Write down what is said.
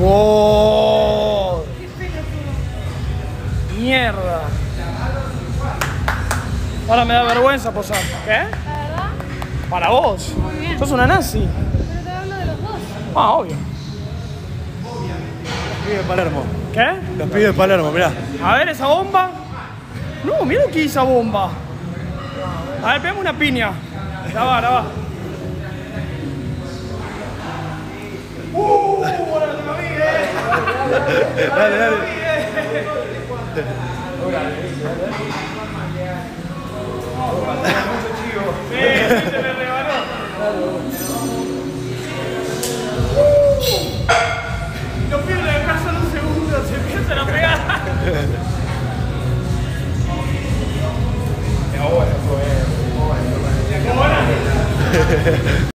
¡Wow! Mierda. Ahora me da vergüenza posar. ¿Qué? La verdad, Para vos. Muy bien. Sos una nazi. pero te hablo de los dos. Ah, obvio. Los pibes de Palermo. ¿Qué? Los pibes de Palermo, mirá. A ver esa bomba. No, mira lo que hizo esa bomba. A ver, pegame una piña. La va, la va. dale, dale. pierdo el en un segundo, se. Ahora.